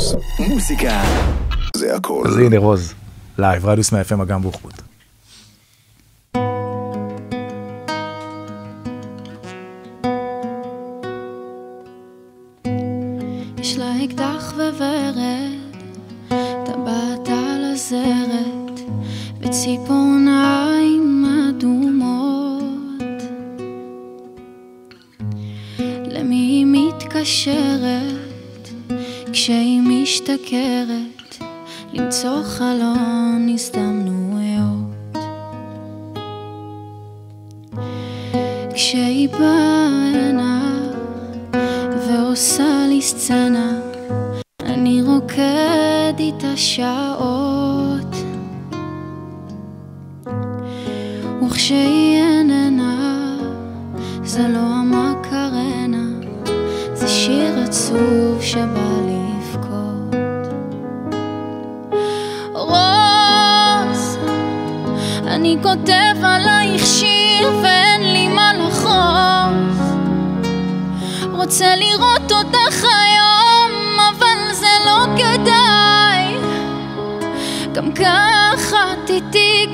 רדיוס. מוזיקה זה הכל. אז הנה רוז, live, רדיוס מאה FM אגם בוחבוט. יש לה אקדח וורד, טבעת על הזרת, וציפורניים אדומות. למי היא מתקשרת, כשהיא משתכרת, למצוא חלון הזדמנויות. כשהיא באה הנה ועושה לי סצנה, אני רוקד איתה שעות. וכשהיא איננה, זה לא המקרנה, זה שיר עצוב שבא אני כותב עלייך שיר ואין לי מה לחרוז. רוצה לראות אותך היום, אבל זה לא כדאי. גם ככה את איתי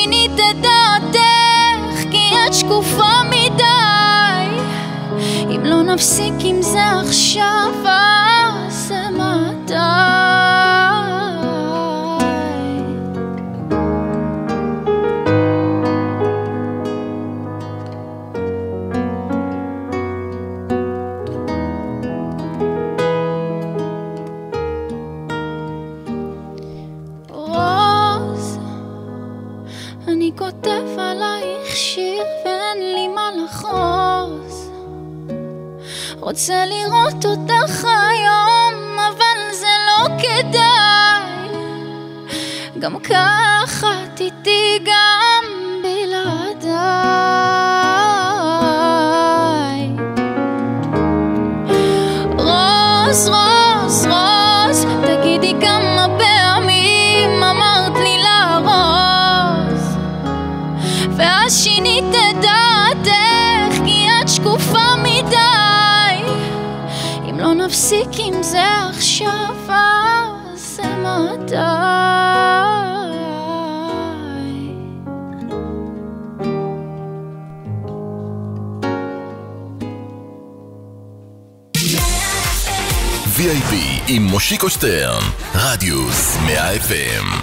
שינית את דעתך, כי את שקופה מדי. אם לא נפסיק עם זה עכשיו, אז זה מתי? כותב עלייך שיר ואין לי מה לחרוז. רוצה לראות אותך היום, אבל זה לא כדאי. גם ככה את איתי גם בלעדיי. רוז, רוז, נפסיק עם זה עכשיו, אז זה מתי? VIP עם מושיקו שטרן, רדיוס 100 FM